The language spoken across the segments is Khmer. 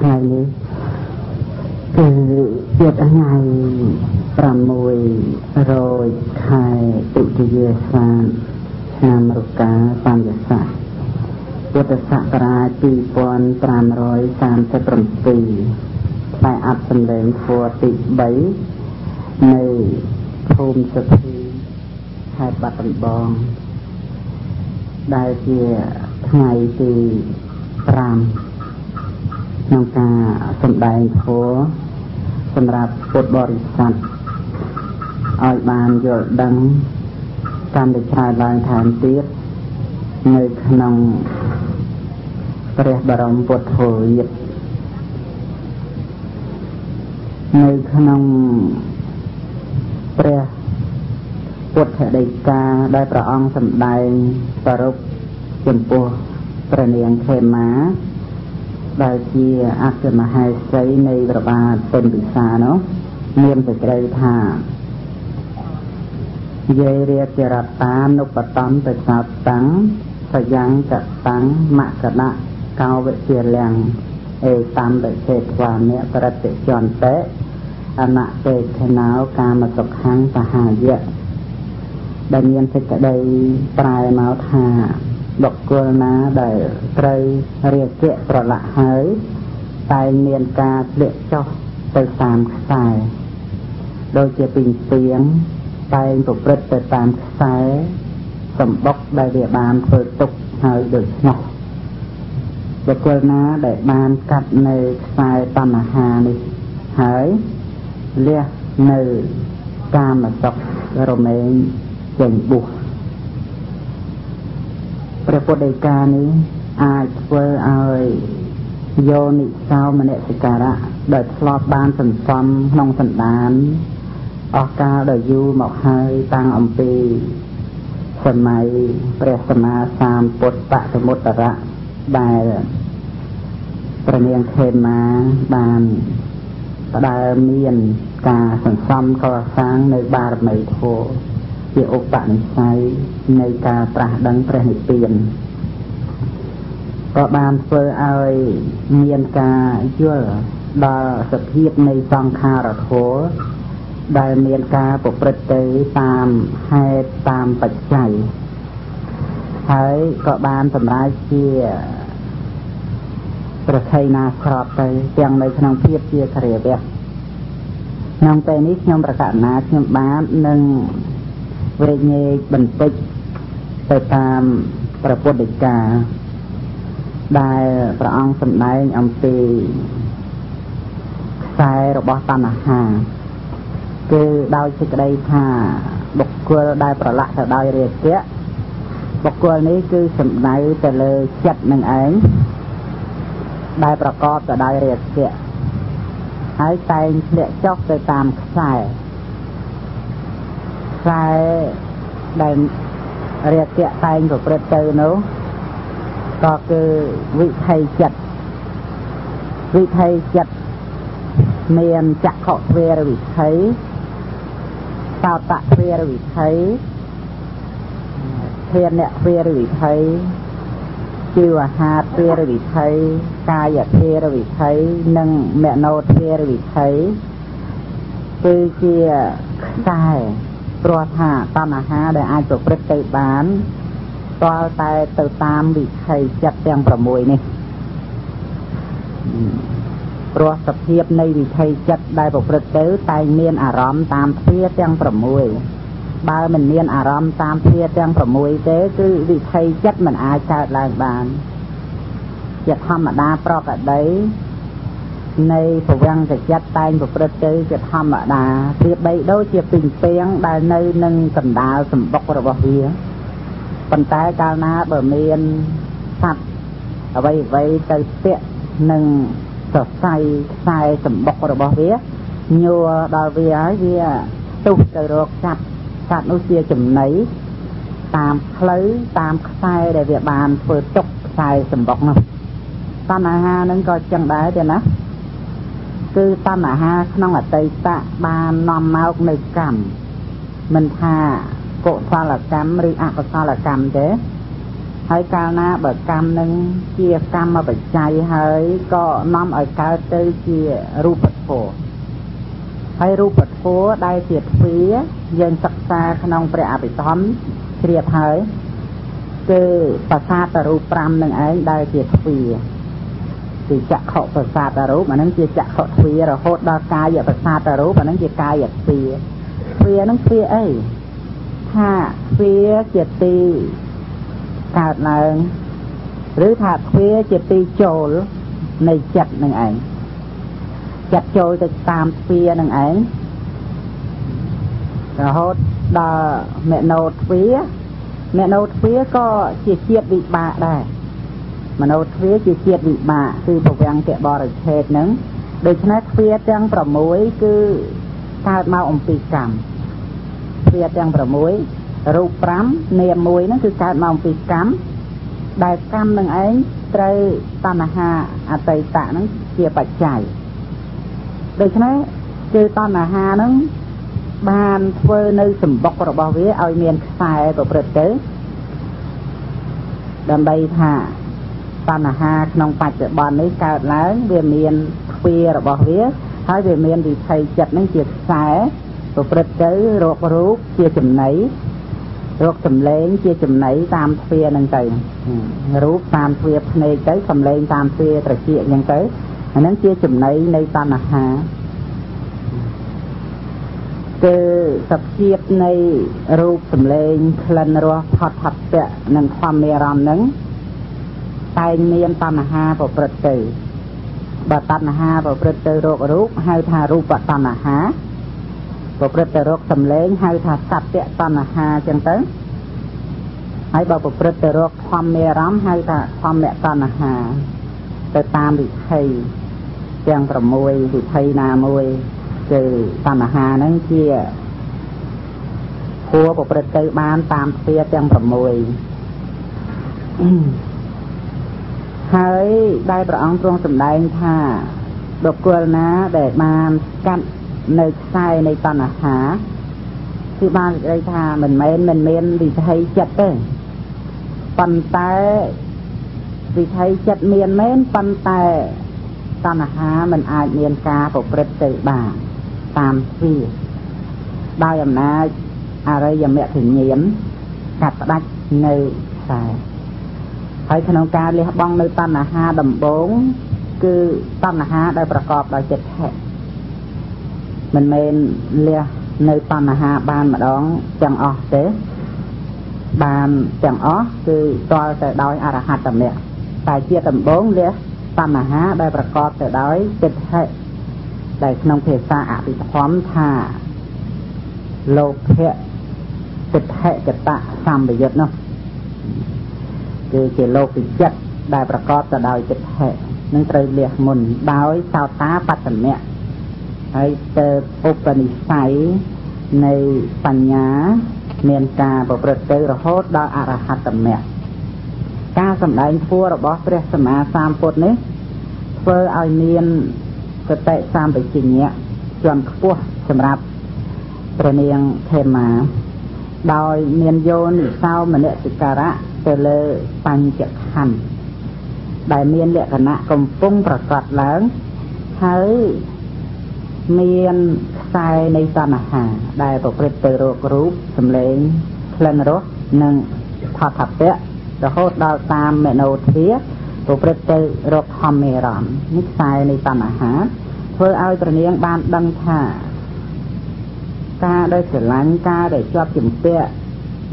ថ្ងៃនេះគឺជាថ្ងៃ6រោចខែទុតិយាសាឆ្នាំរកាបញ្ញស័កពុទ្ធសករាជ2537ផ្សាយអត្តសម្លេងធัวទី3នៃភូមិសុភីខេត្តបាត់ដំបងដែលជាថ្ងៃទី5 ក្នុងការសម្ដែងធម៌សម្រាប់ពុទ្ធបរិស័ទឲ្យបានយល់ដឹងកាន់តែច្រើនឡើងថែមទៀតនៅក្នុងព្រះបរមពុទ្ធោយាទនៅក្នុងព្រះពុទ្ធដីកាដែលព្រះអង្គសម្ដែងប្ររពចំពោះព្រះនាងខេមា ដែលជាអគ្គមហេសីនៃប្របាទពុនពិសានោះមានសេចក្តីថាយេរាជរតានុបតន្តសោតាំងសយ៉ាងកតាំងមកណៈកោវិជាលំអេតាមបិសេធ្វាមៈប្រតិចន្តិអនតេខណោកាមសុខੰសហាយៈដែលមានសេចក្តីប្រែមកថា បុគ្គលណាដែលត្រូវរាគៈប្រឡាក់ហើយតែមានការធ្លាក់ចុះទៅតាមខ្សែដូចជាពីងពីងតែងប្រព្រឹត្តទៅតាមខ្សែសម្បុកដែលវាបានធ្វើទុកហើយដូច្នោះបុគ្គលណាដែលបានកាត់នៅខ្សែតណ្ហានេះហើយលះនៅកាមសុខរមែងចេញបុះ ព្រះពុទ្ធដីកានេះអាចធ្វើឲ្យយោនិសោមនសិការៈដែលធ្លាប់បានសន្សំក្នុងសន្តានអស់កាលដ៏យូរមកហើយតាំងអំពីសម័យព្រះសម្មាសម្ពុទ្ធបតមុត្តរៈដែលព្រះនាងខេមាបានផ្ដើមមានការសន្សំកសាងនៅបារមីធម៌ ជាឧបនិស្ស័យនៃការត្រាស់ដឹងព្រះនិព្វានក៏បានធ្វើឲ្យមានការយល់ដល់សភាពនៃសង្ខារធម៌ដែលមានការប្រព្រឹត្តទៅតាមហេតុតាមបច្ច័យហើយក៏បានសម្រេចជាប្រថៃណាស្របទៅទាំងនៅក្នុងភាពជាគ្រាវៈក្នុងពេលនេះខ្ញុំប្រកាសណាខ្ញុំបាននឹង វេញេកបន្តិចទៅតាមព្រះពុទ្ធដីកាដែលព្រះអង្គសម្ដែងអំពីខ្សែរបស់តណ្ហាគឺដោយសេចក្តីថាបុគ្គលដែលប្រឡាក់ទៅដោយរាគៈបុគ្គលនេះគឺសំដៅទៅលើចិត្តនឹងឯងដែលប្រកបទៅដោយរាគៈហើយតែងធ្លាក់ចុះទៅតាមខ្សែ ខ្សែដែលរាគៈតែងប្រព្រឹត្តទៅនោះក៏គឺវិថីចិត្តវិថីចិត្តមានចក្ខុទ្វេរវិថីសោតទ្វេរវិថីធានៈទ្វេរវិថីជីវហាទ្វេរវិថីកាយទ្វេរវិថីនិងមនោទ្វេរវិថីគឺជាខ្សែ ព្រោះថាតណ្ហាដែលអាចប្រព្រឹត្តទៅបានទាល់តែទៅតាមវិថីចិត្តទាំង6នេះព្រោះសភាពនៃវិថីចិត្តដែលប្រព្រឹត្តទៅតែមានអារម្មណ៍តាមទ្វាទាំង6បើមិនមានអារម្មណ៍តាមទ្វាទាំង6ទេគឺវិថីចិត្តមិនអាចកើតឡើងបានជាធម្មតាប្រកដី នៃពវាំងចិត្តតែងប្រព្រឹត្តទៅជាធម្មតាប្រៀបបីដូចជាពីងពេងដែលនៅនឹងកណ្ដាលសម្បុករបស់វាប៉ុន្តែកាលណាបើមានសត្វអ្វីអ្វីទៅស្ទាក់នឹងសរសៃខ្សែសម្បុករបស់វាញ័រដល់វាហើយវាទុះទៅរកចាប់សត្វនោះជាចំណីតាមផ្លូវតាមខ្សែដែលវាបានធ្វើទុកខ្សែសម្បុកនោះតណ្ហានឹងក៏ចឹងដែរទេណា គឺតណ្ហាក្នុងអតីតបាននាំមកនៅកម្មមិនថាកុសលកម្មឬអកុសលកម្មទេហើយកាលណាបើកម្មនឹងជាកម្មបច្ច័យហើយក៏នាំឲ្យកើតទៅជារូបធម៌ហើយរូបធម៌ដែលជាទ្វាយើងសិក្សាក្នុងព្រះអភិធម្មជ្រាបហើយគឺប្រាសាទរូប5នឹងឯងដែលជាទ្វា គឺចក្ខុប្រសាទរូបអាហ្នឹងជាចក្ខុទ្វារហូតដល់កាយប្រសាទរូបអាហ្នឹងជាកាយទ្វារទ្វារហ្នឹងទ្វារអីថាទ្វារជាទីកើតឡើងឬថាទ្វារជាទីចូលនៃចិត្តនឹងឯងចិត្តចូលទៅតាមទ្វារនឹងឯងរហូតដល់មេណោទ្វារមេណោទ្វារក៏ជាជាតិវិបាកដែរ មโนទ្វាជាជាតិវិបាកគឺពវាំងតបរិឆេទនឹងដូច្នេះទ្វាទាំង6គឺកើតមកអំពីកម្មទ្វាទាំង6រូប5នាម1ហ្នឹងគឺកើតមកអំពីកម្មដែលកម្មនឹងឯងត្រូវតណ្ហាអតីតៈហ្នឹងជាបច្ច័យដូច្នេះគឺតណ្ហាហ្នឹងបានធ្វើនៅសម្បុករបស់វាឲ្យមានខ្សែប្រព្រឹត្តទៅដើម្បីថា តណ្ហាក្នុងបច្ចុប្បន្ននេះកើតឡើងវាមានទ្វារបស់វា ហើយវាមានវិថីចិត្តនឹងជាខ្សែប្រព្រឹត្តទៅរករូបជាចំណៃរកសម្លេងជាចំណៃតាមទ្វានឹងទៅរូបតាមទ្វាភ្នែកទៅសម្លេងតាមទ្វាត្រចៀកអញ្ចឹងទៅអានឹងជាចំណៃនៃតណ្ហាគឺសភាពនៃរូបសម្លេងក្លិនរសផតផតៈនិងធម្មអារម្មណ៍នឹង តែងមានតណ្ហាប្រព្រឹត្តទៅបើតណ្ហាប្រព្រឹត្តទៅរករូបហៅថារូបតណ្ហាប្រព្រឹត្តទៅរកសម្លេងហៅថាសត្យតណ្ហាចឹងទៅហើយបើប្រព្រឹត្តទៅរកធម្មអារម្មណ៍ហៅថាធម្មតណ្ហា ទៅតាមវិថីទាំង6វិថីណាមួយគឺតណ្ហាហ្នឹងជាគួរប្រព្រឹត្តទៅបានតាមទ្វាទាំង6 ហើយដែលព្រះអង្គទ្រង់សម្ដែងថាបុគ្គលណាដែលបានកាត់នៅខ្សែនៃតណ្ហាគឺបាននិយាយថាមិនមែនមិនមានវិថីចិត្តទេប៉ុន្តែវិថីចិត្តមានមែនប៉ុន្តែតណ្ហាមិនអាចមានការប្រព្រឹត្តទៅបានតាមទ្វាដោយអំណាចអរិយមគ្គញ្ញាណកាត់ផ្ដាច់នៅខ្សែ ហើយក្នុងការលះបង់នៅតណ្ហាដំបូងគឺតណ្ហាដែលប្រកបដោយចិត្តហេមិនមែនលះនៅតណ្ហាបានម្ដងទាំងអស់ទេបានទាំងអស់គឺតលទៅដោយអរហត្តមគ្គតែជាដំបូងលះតណ្ហាដែលប្រកបទៅដោយចិត្តហេដែលក្នុងភាសាអភិធម្មថាលោភៈចិត្តហេកតៈសម្បយុទ្ធនោះ គឺជាលោភិចិត្តដែលប្រកបទៅដោយចិត្តហេនឹងត្រូវលះមុនដោយសោតាបត្តមៈហើយទៅឧបនិស្ស័យនៃបញ្ញា មានការប្រព្រឹត្តទៅរហូតដល់អរហត្តមគ្គការសម្ដែងធម៌របស់ព្រះសម្មាសម្ពុទ្ធនេះធ្វើឲ្យមានសតិសម្បជញ្ញៈជាន់ខ្ពស់សម្រាប់ព្រះនាងខេមាដោយមានយោនិសោមនសិការៈ ទៅលើបញ្ចខណ្ឌដែលមានលក្ខណៈកំពុងប្រកបឡើងហើយមានខ្សែនៃតណ្ហា ដែលប្រព្រឹត្តទៅរករូបសម្លេងក្លិនរសនិងផតភៈរហូតដល់តាមមโนទ្វាប្រព្រឹត្តទៅរកធម្មរម្មនេះខ្សែនៃតណ្ហាធ្វើឲ្យព្រះនាងបានដឹងថាការដែលស្រឡាញ់ការដែលជាប់ជំពាក់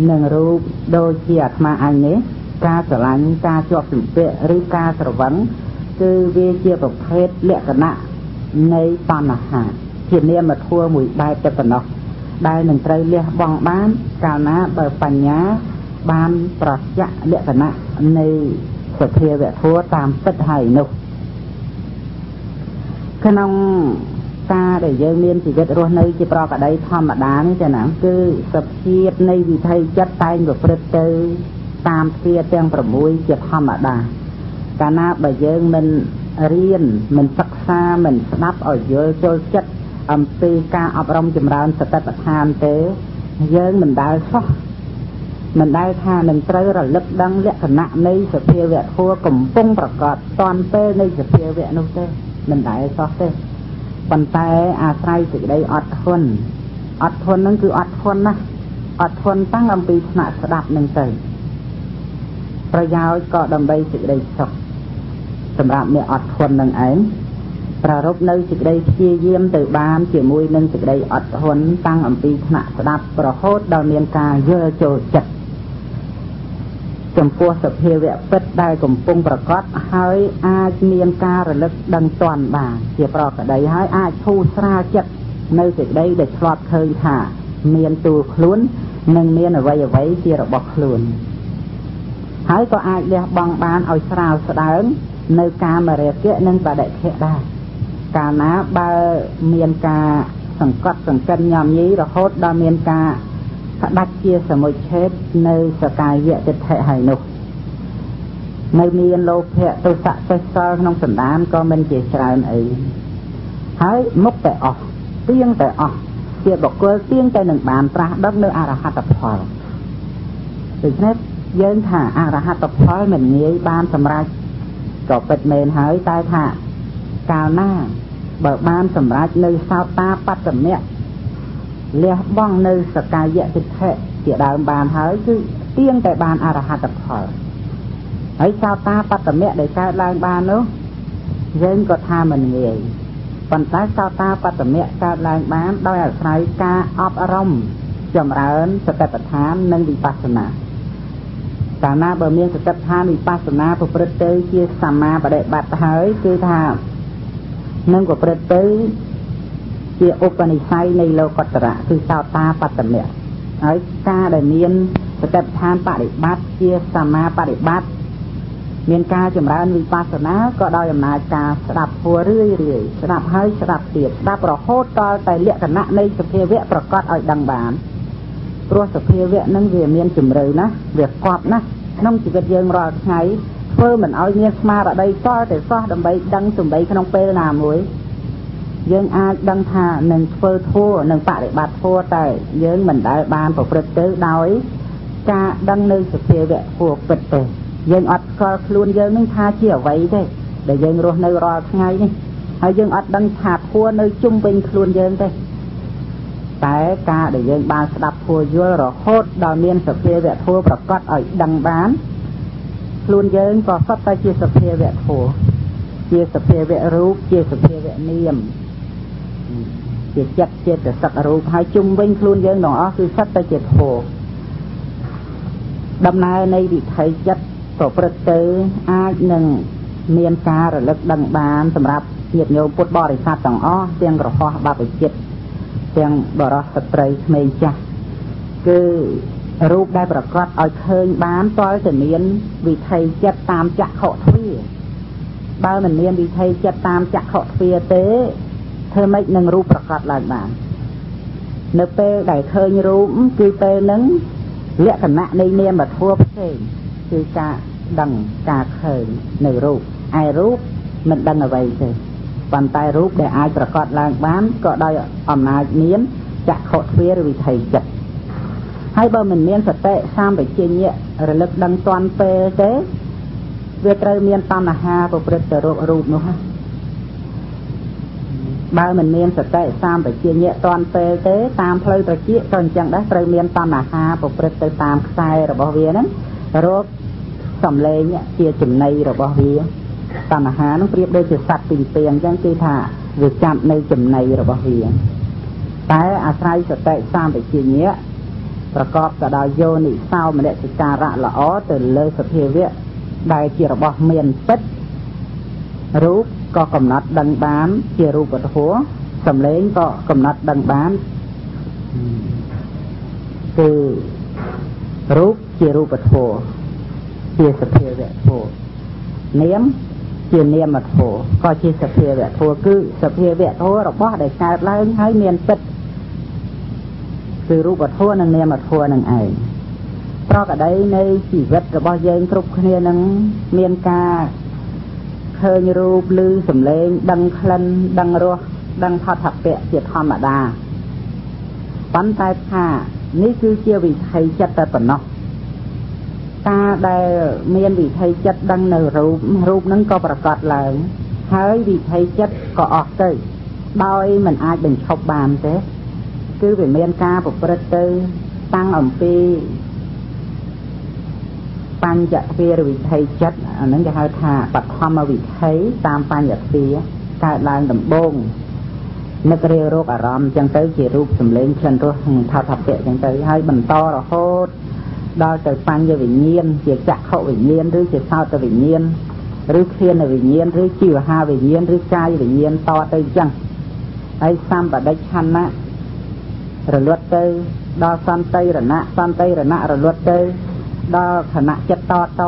នឹងរូបដូចជាអាត្មាអញនេះការស្រឡាញ់ការជាប់ជំពាក់ឬការស្រវឹងគឺវាជាប្រភេទលក្ខណៈនៃតណ្ហាជានាមធัวមួយបែបតែប៉ុណ្ណោះដែលនឹងត្រូវលះបង់បានកាលណាបើបញ្ញាបានប្រយ័ត្នលក្ខណៈនៃសភាវៈធัวតាមពិតហើយនោះក្នុង ការដែលយើងមានជីវិតរស់នៅជាប្រកបដីធម្មតានេះចាណាគឺសភាពនៃវិថីចិត្តតែងប្រព្រឹត្តទៅតាមទ្វាទាំង6ជាធម្មតាកាលណាបើយើងមិនរៀនមិនសិក្សាមិនស្ដាប់ឲ្យយល់ចូលចិត្តអំពីការអប់រំចម្រើនសតិប្បដ្ឋានទេយើងមិនដែលសោះមិនដែលថានឹងត្រូវរលឹកដឹងលក្ខណៈនៃសភាវៈធัวកំពុងប្រកបតាន់ពេលនៃសភាវៈនោះទេមិនដែលសោះទេ ប៉ុន្តែអាស្រ័យសេចក្តីអត់ធន់អត់ធន់នឹងគឺអត់ធន់ណាស់អត់ធន់តាំងអំពីថ្នាក់ស្ដាប់នឹងទៅប្រយោជន៍ក៏ដើម្បីសេចក្តីសុខសម្រាប់អ្នកអត់ធន់នឹងឯងប្រារព្ធនៅសេចក្តីព្យាយាមទៅបានជាមួយនឹងសេចក្តីអត់ធន់តាំងអំពីថ្នាក់ស្ដាប់រហូតដល់មានការយល់ចូលចិត្ត ចំពោះសភាវៈពិតដែលកំពុងប្រកបហើយអាចមានការរលឹកដឹងតាន់បានជាប្រកដីហើយអាចធូរស្រាលចិត្តនៅសេចក្តីដែលឆ្លប់ឃើញថា មានទូលខ្លួននិងមានអវ័យអវ័យជារបស់ខ្លួនហើយក៏អាចលះបង់បានឲ្យស្រាលស្ដើងនៅការមរិយៈនិងបដិខៈដែរកាលណាបើមានការសង្កត់សង្កិនញោមញីរហូតដល់មានការ ផ្ដាច់ជាសមុច្ឆេតនៅសកាយៈទិដ្ឋិហើយនោះនៅមានលោភៈទុសៈសេះសល់ក្នុងសន្តានក៏មិនជាច្រើនអីហើយមុខតែអស់ទៀងតែអស់ជាបុគ្គលទៀងតែនឹងបានត្រាស់ដឹងនៅអរហត្តផលដូច្នេះយើងថាអរហត្តផលមិនងាយបានសម្រេចក៏ពិតមែនហើយតែថាកាលណាបើបានសម្រេចនៅសោតាបត្តមៈ លះបង់នៅសកាយៈទិដ្ឋិជាដើមបានហើយគឺទៀងតែបានអរហត្តផលហើយសោតាបត្តមៈដែលកើតឡើងបាននោះយើងក៏ថាមិនងាយប៉ុន្តែសោតាបត្តមៈកើតឡើងបានដោយអាស្រ័យការអប់រំចម្រើនសតិប្បដ្ឋាននិងវិបស្សនាកាលណាបើមានសតិប្បដ្ឋានវិបស្សនាប្រព្រឹត្តទៅជាសម្មាបដិបត្តិហើយគឺថានឹងប្រព្រឹត្តទៅ ជាឧបនិស្ស័យនៃលោកតរៈគឺសោតាបត្តមៈហើយការដែលមានសតិប្បដ្ឋានបដិបត្តិជាសម្មាបដិបត្តិមានការចម្រើនវិបស្សនាក៏ដោយអំណាចការស្ដាប់ហួររឿយរឿយស្ដាប់ហើយស្ដាប់ទៀតស្ដាប់រហូតដល់តែលក្ខណៈនៃសភាវៈប្រកបឲ្យដឹងបានព្រោះសភាវៈនឹងវាមានជំរឿណាស់វាកប់ណាស់ក្នុងជីវិតយើងរាល់ថ្ងៃធ្វើមិនឲ្យមានស្មារតីតតែសោះដើម្បីដឹងសំបីក្នុងពេលណាមួយ យើងអាចដឹងថានឹងធ្វើធัวនឹងបប្រតិបត្តិធัวតែយើងមិនដែលបានប្រព្រឹត្តទៅដោយការដឹងនៅសភាវៈធัวពិតទេយើងអត់ស្គាល់ខ្លួនយើងនឹងថាជាអ្វីទេដែលយើងរស់នៅរាល់ថ្ងៃនេះហើយយើងអត់ដឹងថាធัวនៅជុំវិញខ្លួនយើងទេតែការដែលយើងបានស្ដាប់ធัวយល់រហូតដល់មានសភាវៈធัวប្រកបឲ្យដឹងបានខ្លួនយើងក៏សុទ្ធតែជាសភាវៈធัวជាសភាវៈរូបជាសភាវៈនាម ជាចិត្តចេតសិករូបហើយជុំវិញខ្លួនយើងទាំងអស់គឺសិតតែជាធម៌ដំណើរនៃវិថីចិត្តប្រព្រឹត្តទៅអាចនឹងមានការរលឹកដឹងបានសម្រាប់ញាតិញោមពុទ្ធបរិស័ទទាំងអស់ទាំងរហ័សបព្វជិតទាំងបរោះស្ត្រីក្មេងចាស់គឺរូបដែលប្រកបឲ្យឃើញបានតលតែមានវិថីចិត្តតាមចក្ខុទ្វាបើមិនមានវិថីចិត្តតាមចក្ខុទ្វាទេ ធ្វើម៉េចនឹងរូបប្រកបឡើងបាននៅពេលដែលឃើញរូបគឺពេលហ្នឹងលក្ខណៈនៃនាមធម៌ផ្សេងគឺការដឹងការឃើញនៅរូបឯរូបមិនដឹងអ្វីទេប៉ុន្តែរូបដែលអាចប្រកបឡើងបានក៏ដោយអំណាចមានចក្ខុទ្វាឬវិថីចិត្តហើយបើមិនមានសតិសម្បជញ្ញៈរលឹកដឹងតាន់ពេលទេវាត្រូវមានតណ្ហាប្រព្រឹត្តទៅរករូបនោះណា បើមិនមានសតិសម្បជញ្ញៈតាន់ពេលទេតាមផ្លូវត្រចៀកក៏អញ្ចឹងដែរត្រូវមានតណ្ហាប្រព្រឹត្តទៅតាមខ្សែរបស់វាហ្នឹងរកសំឡេងជាចំណីរបស់វាតណ្ហានឹងប្រៀបដូចជាសត្វពីរពីអញ្ចឹងគឺថាវាចាប់នៅចំណីរបស់វាតែអាស្រ័យសតិសម្បជញ្ញៈប្រកបទៅដោយយោនិសោមនសិការៈល្អទៅលើសភាវៈដែលជារបស់មានពិតរូប ក៏កំណត់ដឹងបានជារូបធម៌សំឡេងក៏កំណត់ដឹងបានគឺរូបជារូបធម៌ជាសភាវៈធម៌នាមជានាមធម៌ក៏ជាសភាវៈធម៌គឺសភាវៈធម៌របស់ដែលកើតឡើងហើយមានពិតគឺរូបធម៌និងនាមធម៌នឹងឯងប្រកដីនៃជីវិតរបស់យើងគ្រប់គ្នានឹងមានការ ឃើញរូបឮសំឡេងដឹងក្លិនដឹងរសដឹងផតពៈជាធម្មតាប៉ុន្តែថានេះគឺជាវិថីចិត្តតែប៉ុណ្ណោះការដែលមានវិថីចិត្តដឹងនៅរូបរូបហ្នឹងក៏ប្រកបឡើង ហើយវិថីចិត្តក៏អស់ទៅដោយមិនអាចបញ្ឈប់បានទេ គឺវាមានការប្រព្រឹត្តទៅតាំងអំពី បញ្ញទ្វារវិថីចិត្តអាហ្នឹងគេហៅថាបឋមវិថីតាមបញ្ញទ្វារកើតឡើងដំបូងនឹករាវរោគអារម្មណ៍អញ្ចឹងទៅជារូបសម្លេងក្លិនរសថោថពៈអញ្ចឹងទៅហើយបន្តរហូតដល់ទៅបញ្ញវិញ្ញាណជាចក្ខុវិញ្ញាណឬជាសោតវិញ្ញាណឬឃានវិញ្ញាណឬជីវហាវិញ្ញាណឬកាយវិញ្ញាណតទៅអញ្ចឹងហើយសម្បដិឆន្ទៈរលត់ទៅដល់សន្តិរណៈសន្តិរណៈរលត់ទៅ ដល់ខណៈចិត្តតត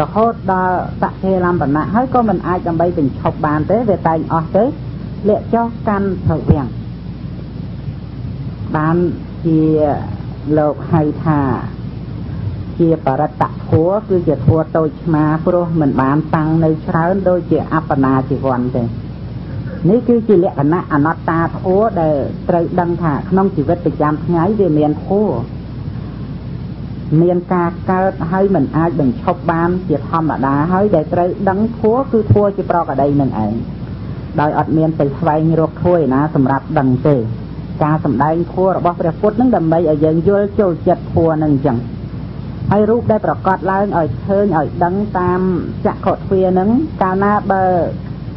រហូតដល់សក្ខេលំបណៈហើយក៏មិនអាចដើម្បីបញ្ឈប់បានទេវាតែងអស់ទៅលាក់ចុះកាន់ទៅវាំងបានជាលោកហៅថាជាបរិតធัวគឺជាធัวតូចឆ្មាព្រោះមិនបានតាំងនៅច្រើនដូចជាអបណាជីវ័នទេនេះគឺជាលក្ខណៈអនត្តាធัวដែលត្រូវដឹងថាក្នុងជីវិតប្រចាំថ្ងៃវាមានធัว មានការកើតហើយមិនអាចបញ្ឈប់បានជាធម្មតាហើយដែលត្រូវដឹងធัวគឺធัวជាប្រកដីនឹងឯងដោយអត់មានទៅស្វែងរកធัวឯណាសម្រាប់ដឹងទេការសម្ដែងធัวរបស់ព្រះពុទ្ធនឹងដើម្បីឲ្យយើងយល់ចូលចិត្តធัวនឹងអញ្ចឹងហើយរូបដែលប្រកាសឡើងឲ្យឃើញឲ្យដឹងតាមចក្ខុទ្វានឹងកាលណាបើ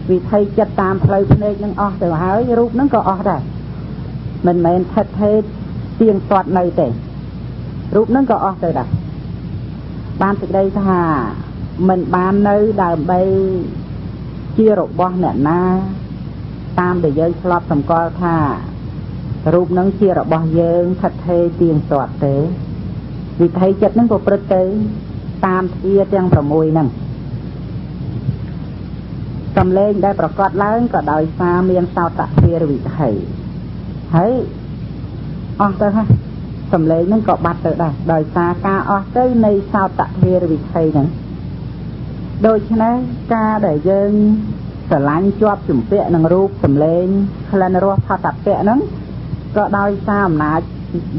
វិថីចិត្តតាមផ្លូវភ្នែកនឹងអស់ទៅហើយរូបនឹងក៏អស់ដែរមិនមែនថិតថេរទៀងទាត់នៅទេ រូបនឹងក៏អស់ទៅដែរបានសេចក្តីថាមិនបាននៅដើម្បីជារបស់អ្នកណាតាមដែលយើងធ្លាប់សម្គាល់ថារូបនឹងជារបស់យើងថិតថេរទៀងទាត់ទេវិថីចិត្តនឹងប្រព្រឹត្តទៅតាមទ្វាទាំង6ហ្នឹងសំឡេងដែលប្រកាសឡើងក៏ដោយសារមានសោតទ្វារវិថីហើយអស់ទៅហើយ សំឡេងហ្នឹងក៏បាត់ទៅដែរដោយសារការអស់ទៅនៃសោតទ្វារវិថីហ្នឹងដូច្នេះការដែលយើងស្រឡាញ់ជាប់ជំពាក់នឹងរូបសំឡេងក្លិនរសផតពៈហ្នឹងក៏ដោយសារអំណាច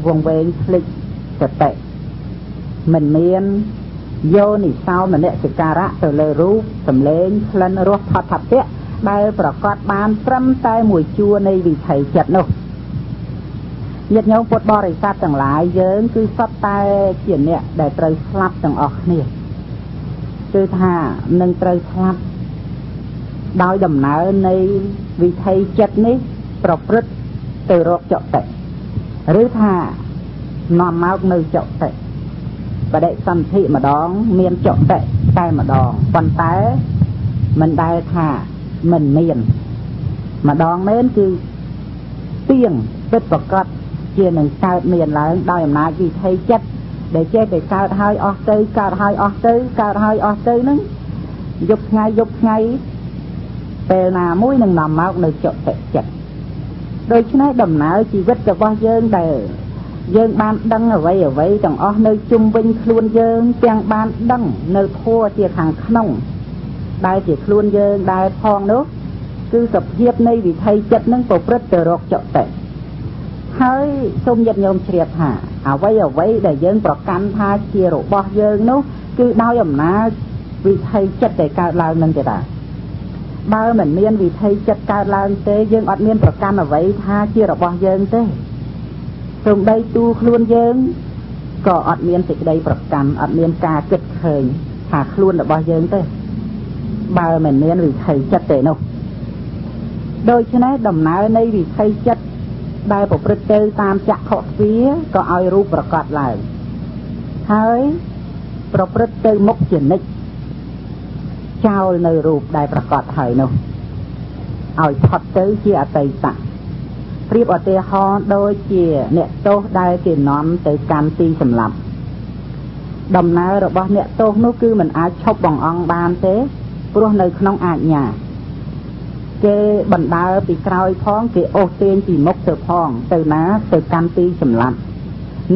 វងវែងភ្លេចសតិមិនមានយោនិសោមនសិការៈទៅលើរូបសម្លេងក្លិនរសផតពៈដែលប្រកាសបានត្រឹមតែមួយជួរនៃវិថីចិត្តនោះ ញាតិញោមពុទ្ធបរិស័ទទាំងឡាយយើងគឺសុទ្ធតែជាអ្នកដែលត្រូវស្លាប់ទាំងអស់គ្នាគឺថានឹងត្រូវស្លាប់ដោយដំណើរនៃវិថីចិត្តនេះ ប្រព្រឹត្តទៅរកចតិឬថានាំមកនៅចតិបដិសន្ធិម្ដងមានចតិតែម្ដងប៉ុន្តែមិនដែលថាមិនមានម្ដងមែនគឺទៀងពិតប្រកប ជានឹងកើតមានឡើងដោយអំណាចវិថីចិត្តដែលចេះតែកើតហើយអស់ទៅកើតហើយអស់ទៅកើតហើយអស់ទៅនឹងយប់ថ្ងៃយប់ថ្ងៃពេលណាមួយនឹងនាំមកនៅចតិចិត្តដូច្នេះដំណើរជីវិតរបស់យើងដែលយើងបានដឹងអ្វីអ្វីទាំងអស់នៅជុំវិញខ្លួនយើងទាំងបានដឹងនៅធัวជាខាងក្នុងដែលជាខ្លួនយើងដែលផងនោះគឺសភាពនៃវិថីចិត្តនឹងប្រព្រឹត្តទៅរកចតិ ហើយសូមញាតិញោមជ្រាបថាអ្វីអ្វីដែលយើងប្រកាន់ថាជារបស់យើងនោះគឺដោយអំណាចវិថីចិត្តដែលកើតឡើងនឹងទេតាបើមិនមានវិថីចិត្តកើតឡើងទេយើងអត់មានប្រកាន់អ្វីថាជារបស់យើងទេសំដីទូខ្លួនយើងក៏អត់មានសេចក្តីប្រកាន់អត់មានការគិតឃើញថាខ្លួនរបស់យើងទេបើមិនមានវិថីចិត្តទេនោះដូច្នេះដំណើរនៃវិថីចិត្ត ដែលប្រព្រឹត្តទៅតាមចក្ខុទ្វាក៏ឲ្យរូបប្រកបឡើងហើយប្រព្រឹត្តទៅមុខជានិច្ចចោលនៅរូបដែលប្រកបហើយនោះឲ្យផុតទៅជាអតីតៈប្រៀបឧទាហរណ៍ដូចជាអ្នកទោសដែលគេនាំទៅកាន់ទីសម្លាប់ដំណើររបស់អ្នកទោសនោះគឺមិនអាចឈប់បងអង្គបានទេព្រោះនៅក្នុងអាជ្ញា គេបណ្ដើរពីក្រោយផងគេអូសទាញពីមុខទៅផងទៅណាទៅកាន់ទីសម្លាប់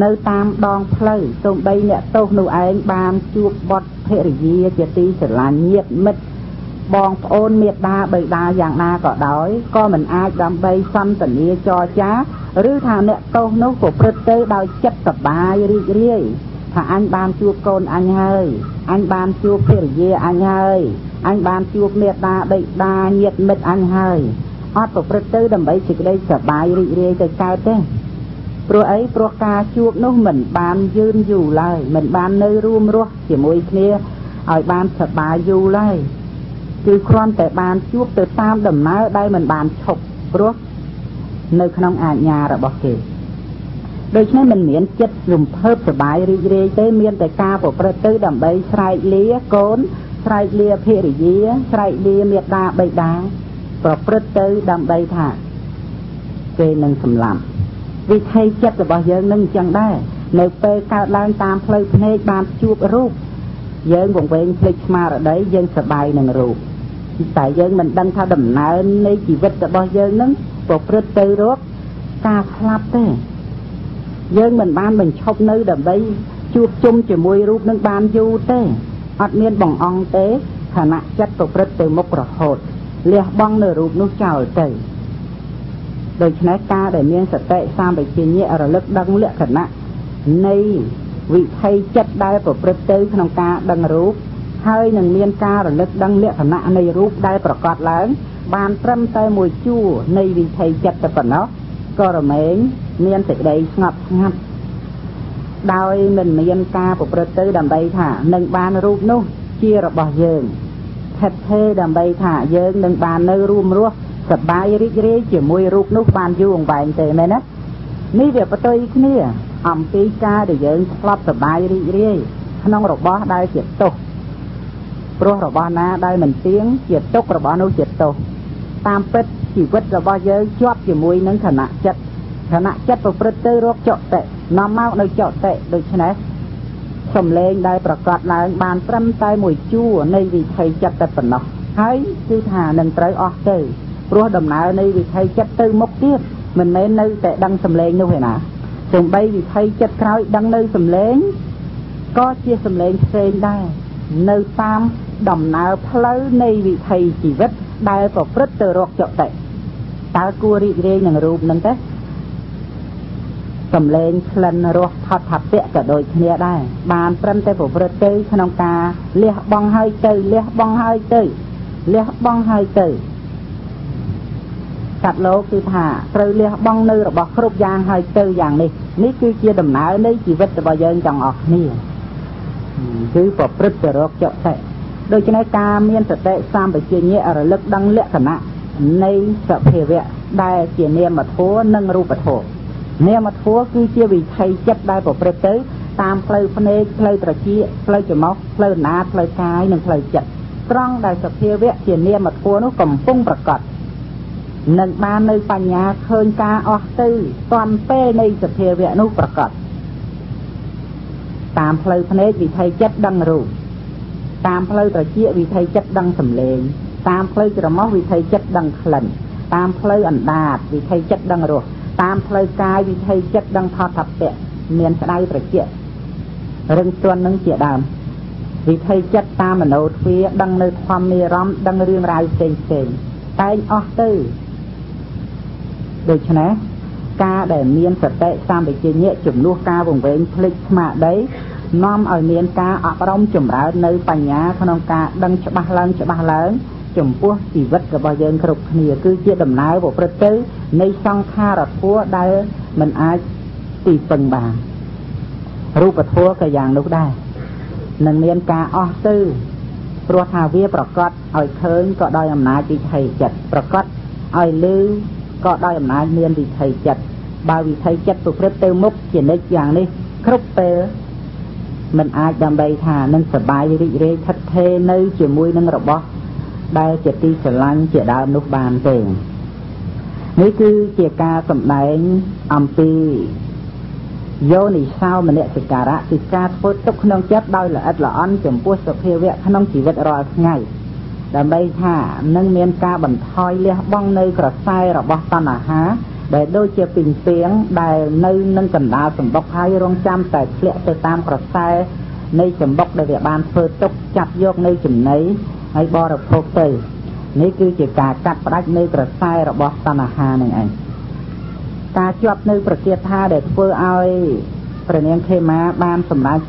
នៅតាមដងផ្លូវសូម្បីអ្នកទោសនោះឯងបានជួបបត់ភរិយាជាទីស្រឡាញ់ញាតិមិត្តបងប្អូនមេត្តាបិតាយ៉ាងណាក៏ដោយក៏មិនអាចដើម្បីសន្តានាចរចា ឬថាអ្នកទោសនោះក៏ព្រឹត្តទៅដោយចិត្តសប្បាយរីករាយ ថាអញបានជួបកូនអញហើយអញបានជួបភរិយាអញហើយអញបានជួបមេត្តាបិតាញាតិមិត្តអញហើយអត់ប្រព្រឹត្តទៅដើម្បីសេចក្តីសប្បាយរីករាយទៅកើតទេព្រោះអីព្រោះការជួបនោះមិនបានយឺនយូរឡើយមិនបាននៅរួមរស់ជាមួយគ្នាឲ្យបានសប្បាយយូរឡើយគឺគ្រាន់តែបានជួបទៅតាមដំណើរដែលមិនបានឈប់ព្រោះនៅក្នុងអាជ្ញារបស់គេ ដូច្នេះមិនមានចិត្តរំភើបសបាយរីករាយទេមានតែការប្រព្រឹត្តទៅដើម្បីស្រែកលាកូនស្រែកលាភរិយាស្រែកលាមេត្តាបិតាប្រព្រឹត្តទៅដើម្បីថាគេនឹងសម្លាប់វិថីចិត្តរបស់យើងនឹងអញ្ចឹងដែរនៅពេលកើតឡើងតាមផ្លូវភ្នែកបានជួបរូបយើងវង្វេងភ្លេចស្មារតីយើងសប្បាយនឹងរូបតែយើងមិនដឹងថាដំណើរនៃជីវិតរបស់យើងនឹងប្រព្រឹត្តទៅរកការស្លាប់ទេ យើងមិនបានបញ្ឈប់នៅដើម្បីជួបជុំជាមួយរូបនឹងបានយូរទេអត់មានបងអង្គទេខណៈចិត្តប្រព្រឹត្តទៅមុខរហូតលះបង់នៅរូបនោះចោលទៅដូច្នេះការដែលមានសតិសម្បជញ្ញៈរលឹកដឹងលក្ខណៈនៃវិថីចិត្តដែលប្រព្រឹត្តទៅក្នុងការដឹងរូបហើយនឹងមានការរលឹកដឹងលក្ខណៈនៃរូបដែលប្រកបឡើង បានត្រឹមតែមួយជួរនៃវិថីចិត្តតែប៉ុណ្ណោះក៏រមែង មានសេចក្តីស្ងប់ស្ងាត់ដោយមិនមានការប្រព្រឹត្តទៅដើម្បីថានឹងបានរូបនោះជារបស់យើងថិតថេរដើម្បីថាយើងនឹងបាននៅរួមរស់សប្បាយរីករាយជាមួយរូបនោះបានយូរអង្វែងទេមែនទេនេះវាផ្ទុយគ្នាអំពីការដែលយើងស្លាប់សប្បាយរីករាយក្នុងរបស់ដែលជាទុក្ខព្រោះរបស់ណាដែលមិនទៀងជាទុក្ខរបស់នោះជាទោសតាមពិតជីវិតរបស់យើងជាប់ជាមួយនឹងខណៈចិត្ត ខណៈចិត្តប្រព្រឹត្តទៅរកចតិនាំមកនៅចតិដូច្នេះសំឡេងដែលប្រកាសឡើងបានត្រឹមតែមួយជួរនៃវិថីចិត្តតែប៉ុណ្ណោះហើយគឺថានឹងត្រូវអស់ទៅព្រោះដំណើរនៃវិថីចិត្តទៅមុខទៀតមិនមែននៅតែដឹងសំឡេងនោះឯណាទោះបីវិថីចិត្តក្រោយដឹងនៅសំឡេងក៏ជាសំឡេងផ្សេងដែរនៅតាមដំណើរផ្លូវនៃវិថីជីវិតដែលប្រព្រឹត្តទៅរកចតិតើគួររីករាយនឹងរូបនឹងទេ សំឡេងក្លិនរសផតថពៈក៏ដូចគ្នាដែរបានត្រឹមតែប្រព្រឹត្តទៅក្នុងការលះបង់ហើយទៅលះបង់ហើយទៅលះបង់ហើយទៅសត្វលោកគឺថាត្រូវលះបង់នៅរបស់គ្រប់យ៉ាងហើយទៅយ៉ាងនេះនេះគឺជាដំណើរនៃជីវិតរបស់យើងទាំងអស់គ្នាគឺប្រព្រឹត្តទៅរកចតិដូច្នេះការមានសតិសម្បជញ្ញៈរលឹកដឹងលក្ខណៈនៃសភាវៈដែលជានាមធម៌និងរូបធម៌ នាមធម៌គឺជាវិថីចិត្តដែលប្រព្រឹត្តទៅ តាមផ្លូវភ្នែកផ្លូវត្រចៀកផ្លូវច្រមុះផ្លូវណាផ្លូវកាយនិងផ្លូវចិត្តត្រង់ដែលសភាវៈជានាមធម៌នោះកំពុងប្រកបនឹងបាននៅបញ្ញាឃើញការអស់ទៅតាន់ពេលនៃសភាវៈនោះប្រកបតាមផ្លូវភ្នែកវិថីចិត្តដឹងរូបតាមផ្លូវត្រចៀកវិថីចិត្តដឹងសម្លេងតាមផ្លូវច្រមុះវិថីចិត្តដឹងក្លិនតាមផ្លូវអណ្ដាតវិថីចិត្តដឹងរស តាមផ្លូវកាយវិថីចិត្តដឹងផតពៈមានស្ដៅត្រជាក់រឹងទន់នឹងជាដើមវិថីចិត្តតាមមโนទ្វាដឹងនៅធម្មនិរមដឹងរឿងរ៉ាវផ្សេងផ្សេងតែងអស់ទៅដូច្នេះការដែលមានសតិសម្បជញ្ញៈជំនួសការវង្វេងភ្លេចស្មារតីនាំឲ្យមានការអប់រំចម្រើននៅបញ្ញាក្នុងការដឹងច្បាស់ឡើងច្បាស់ឡើង ចំពោះជីវិតរបស់យើងគ្រប់គ្នាគឺជាដំណើរប្រព្រឹត្តទៅនៃសង្ខារធัวដែលមិនអាចទីពឹងបានរូបធัวក៏យ៉ាងនោះដែរនឹងមានការអស់ទៅព្រោះថាវាប្រកាសឲ្យឃើញក៏ដោយអំណាចវិថីចិត្តប្រកាសឲ្យលឺក៏ដោយអំណាចមានវិថីចិត្តបើវិថីចិត្តប្រព្រឹត្តទៅមុខជានិច្ចយ៉ាងនេះគ្រប់ពេលមិនអាចដើម្បីថានឹងសបាយរីករាយថិតថេរនៅជាមួយនឹងរបស់ ដែលជាទីស្រឡាញ់ជាដើមនោះបានទេនេះគឺជាការសម្ដែងអំពីយោនិសោមនសិការៈគឺការធ្វើទុកក្នុងចិត្តដោយល្អិតល្អន់ចំពោះសភាវៈក្នុងជីវិតរាល់ថ្ងៃដើម្បីថានឹងមានការបន្ថយលះបង់នៅក្រសែរបស់តណ្ហាដែលដូចជាពីងពីងដែលនៅនឹងកណ្ដាលសម្បុកហើយរងចាំតែធ្លាក់ទៅតាមក្រសែនៃសម្បុកដែលវាបានធ្វើទុកចាប់យកនៅចំណី ហើយបរិភោគទៅនេះគឺជាការកាត់ផ្ដាច់នៅក្រសែរបស់តណ្ហានឹងឯងការជាប់នៅប្រគាថាដែលធ្វើឲ្យព្រះនាងខេមាបានសម្រេច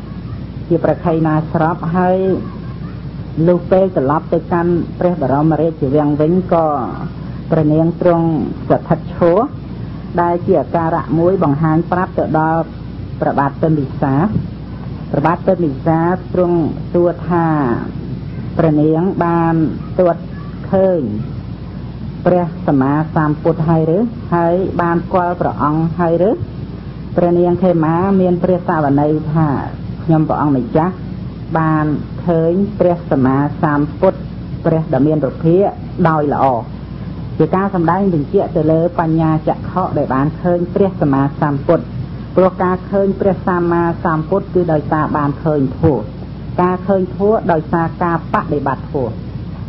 ជាប្រខ័យណាស្របហើយលុះពេលត្រឡប់ទៅកាន់ព្រះបរមរាជវាំងវិញក៏ព្រះនាងទ្រង់ស្ថិតឈរដែលជាអាការៈមួយបង្ហាញប្រាប់ទៅដល់ប្របាទទិនវិសាប្របាទទិនវិសាទ្រង់សួរថា ព្រះនាងបានទួតឃើញព្រះសម្មាសម្ពុទ្ធហើយឬហើយបានគាល់ព្រះអង្គហើយឬព្រះនាងខេមាមានព្រះសាវន័យថាខ្ញុំព្រះអង្គម្ចាស់បានឃើញព្រះសម្មាសម្ពុទ្ធព្រះដ៏មានរុក្ខដោយល្អជាការសម្ដែងបញ្ជាក់ទៅលើបញ្ញាចក្ខុដែលបានឃើញព្រះសម្មាសម្ពុទ្ធព្រោះការឃើញព្រះសម្មាសម្ពុទ្ធគឺដោយសារបានឃើញធម៌ ការឃើញធម៌ដោយសារការបដិបត្តិធម៌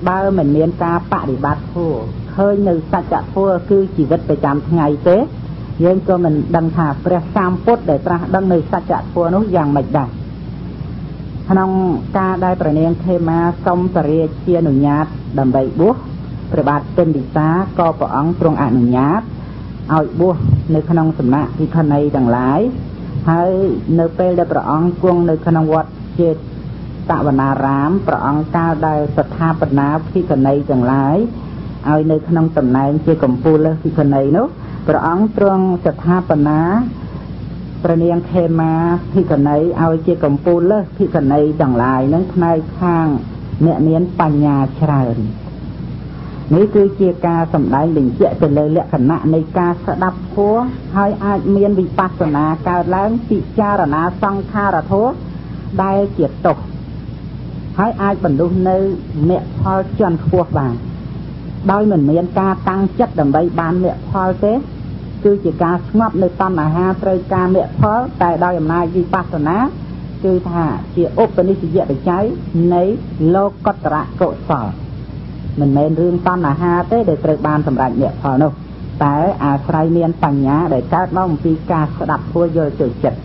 បើមិនមានការបដិបត្តិធម៌ឃើញនៅសច្ចធម៌គឺជីវិតប្រចាំថ្ងៃទេយើងក៏មិនដឹងថាព្រះសម្ពុទ្ធដែលត្រាស់ដឹងនៅសច្ចធម៌នោះយ៉ាងម៉េចដែរក្នុងការដែលប្រនាងខេមាសុំបរិយាជាអនុញ្ញាតដើម្បីបួសព្រះបាទទិនវិសាក៏ព្រះអង្គទ្រង់អនុញ្ញាតឲ្យបួសនៅក្នុងសំណាក់វិខណីទាំងឡាយហើយនៅពេលដែលព្រះអង្គគង់នៅក្នុងវត្តចេត វនារាមព្រះអង្គកាលដែលស្ថាបនាភិក្ខុណីទាំងឡាយឲ្យនៅក្នុងតំណែងជាកម្ពុជាលើភិក្ខុណីនោះព្រះអង្គទ្រង់ស្ថាបនាព្រះនាងខេមាភិក្ខុណីឲ្យជាកម្ពុជាលើភិក្ខុណីទាំងឡាយនឹងផ្នែកខាងអ្នកមានបញ្ញាច្រើននេះគឺជាការសម្ដែងបញ្ជាក់ទៅលើលក្ខណៈនៃការស្ដាប់ធម៌ហើយអាចមានវិបស្សនាកើតឡើងពិចារណាសង្ខារធម៌ដែលជាទុក្ខ ហើយអាចបណ្ដុះនៅមគ្គផលចន្ទខ្ពស់បានដោយមិនមានការតាំងចិត្តដើម្បីបានមគ្គផលទេគឺជាការស្ងប់នៅតណ្ហាត្រូវការមគ្គផលតែដោយអំណាចវិបស្សនាគឺថាជាឧបនិស្សយបច្ច័យនៃលោកតរៈកុសលមិនមែនរឿងតណ្ហាទេដែលត្រូវបានសម្រេចមគ្គផលនោះតែអាស្រ័យមានបញ្ញាដែលកើតមកអំពីការស្ដាប់ធម៌យល់ចូលចិត្ត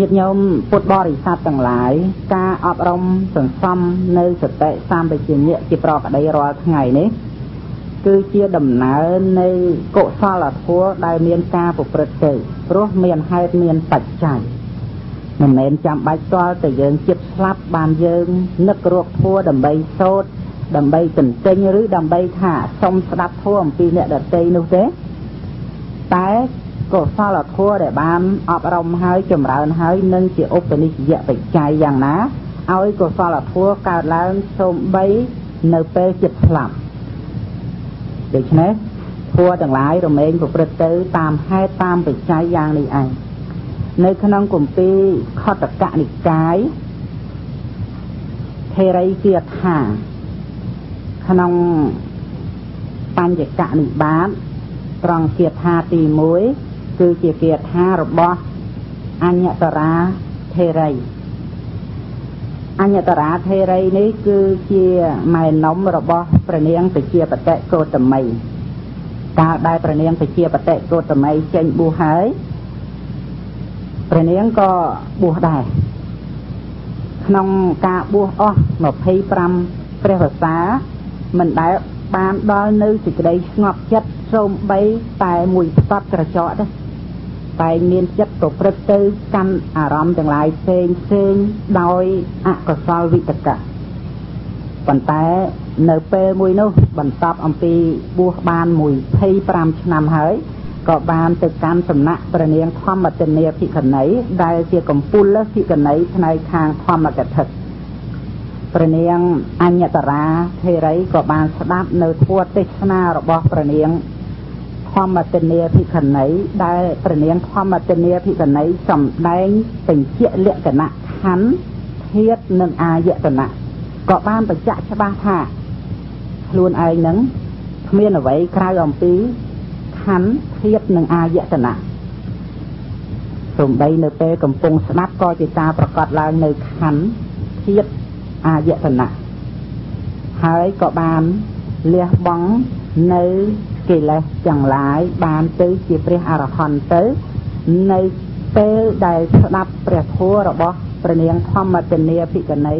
ញាតិញោមពុទ្ធបរិស័ទទាំងឡាយការអប់រំសន្សំនៅសតិសម្បជញ្ញៈជាប្រកដីរាល់ថ្ងៃនេះគឺជាដំណើរនៃកុសលធម៌ដែលមានការប្រព្រឹត្តទៅព្រោះមានហេតុមានបច្ច័យមិនមែនចាំបាច់តល់តែយើងចិត្តស្លាប់បានយើងនឹករកធัวដើម្បីសូត្រដើម្បីទន្ទិញឬដើម្បីថាសុំស្ដាប់ធัวអំពីអ្នកដតីនោះទេតែ កុសលធម៌ដែលបានអប់រំហើយចម្រើនហើយនឹងជាឧបនិស្សយបច្ច័យយ៉ាងណាឲ្យកុសលធម៌កើតឡើងសូម្បីនៅពេលចិត្តស្លាប់ដូច្នេះធម៌ទាំងឡាយរមែងប្រព្រឹត្តទៅតាមហេតុតាមបច្ច័យយ៉ាងនេះឯងនៅក្នុងគម្ពីរខតកនិកាយថេរីគាថាក្នុងបញ្ញកនិបាតត្រង់គាថាទី1 គឺជាគាថារបស់អញ្ញតរាថេរីអញ្ញតរាថេរីនេះគឺជាម៉ែនំរបស់ព្រះនាងពជាបតិកោតមីកាលដែលព្រះនាងពជាបតិកោតមីចេញបួសហើយព្រះនាងក៏បួសដែរក្នុងការបួសអស់25ព្រះវស្សាមិនដែលបានដល់នៅសេចក្តីស្ងប់ចិត្តសូម្បីតែមួយផ្សត់ក្រចកទេ តែមានចិត្តប្រព្រឹត្តទៅកាន់អារម្មណ៍ទាំងឡាយផ្សេងផ្សេងដោយអកុសលវិតកៈប៉ុន្តែនៅពេលមួយនោះបន្ទាប់អំពីបួសបាន25ឆ្នាំហើយក៏បានទៅកាន់សំណាក់ព្រះនាងធម្មទនីភិក្ខុនីដែលជាកម្ពុជាភិក្ខុនីផ្នែកខាងធម្មកថាព្រះនាងអញ្ញតរាធេរីក៏បានស្ដាប់នៅធម៌ទេសនារបស់ព្រះនាង ធម្មទនីភិក្ខុនីដែលព្រះនាងធម្មទនីភិក្ខុនីសម្ដែងបញ្ជាក់លក្ខណៈខណ្ឌធាតនិងអាយតនៈក៏បានបញ្ជាក់ច្បាស់ថាខ្លួនឯងនឹងគ្មានអ្វីក្រៅអំពីខណ្ឌធាតនិងអាយតនៈសំបីនៅពេលកំពុងស្ដាប់ក៏ជាការប្រកាសឡើងនៅខណ្ឌធាតអាយតនៈហើយក៏បានលះបង់នៅ កិលេសទាំងឡាយបានទៅជាព្រះអរហន្តទៅ នៅពេលដែលស្ដាប់ព្រះធម៌របស់ព្រះនាងធម្មទនីភិក្ខុនី